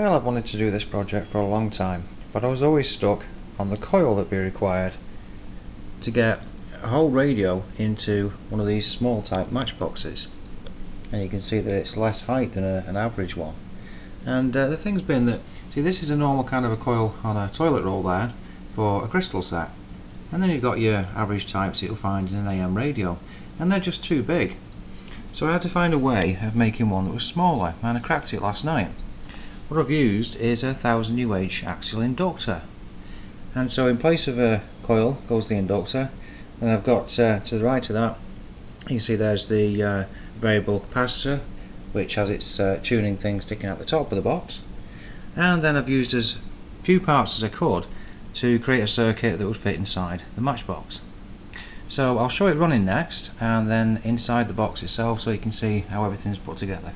Well, I've wanted to do this project for a long time, but I was always stuck on the coil that be required to get a whole radio into one of these small type matchboxes. And you can see that it's less height than a, an average one. And uh, the thing's been that, see this is a normal kind of a coil on a toilet roll there for a crystal set. And then you've got your average types you'll find in an AM radio. And they're just too big. So I had to find a way of making one that was smaller, and I cracked it last night. What I've used is a 1000 UH axial inductor. And so in place of a coil goes the inductor, and I've got uh, to the right of that, you see there's the uh, variable capacitor, which has its uh, tuning thing sticking out the top of the box. And then I've used as few parts as I could to create a circuit that would fit inside the matchbox. So I'll show it running next, and then inside the box itself so you can see how everything's put together.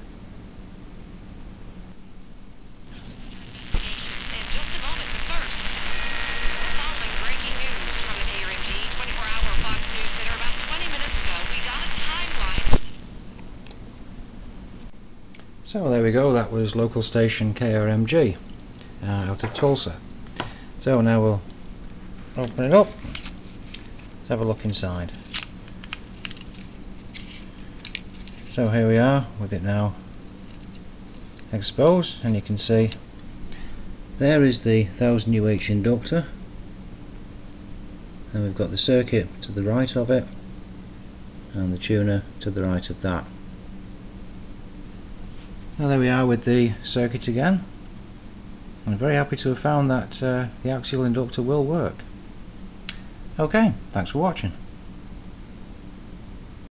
So there we go, that was local station KRMG uh, out of Tulsa. So now we'll open it up, let's have a look inside. So here we are with it now exposed and you can see there is the 1000 UH inductor and we've got the circuit to the right of it and the tuner to the right of that. Now there we are with the circuit again. I'm very happy to have found that uh, the axial inductor will work. Okay, thanks for watching.